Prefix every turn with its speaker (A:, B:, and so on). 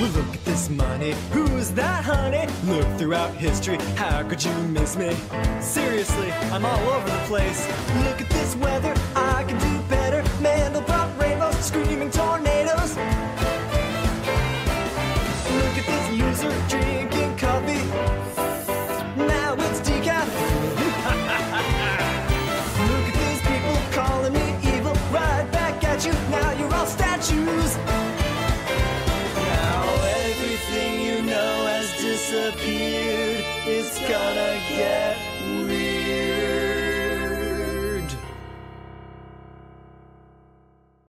A: Well, look at this money. Who's that, honey? Look throughout history. How could you miss me? Seriously, I'm all over the place. Look disappeared. It's gonna.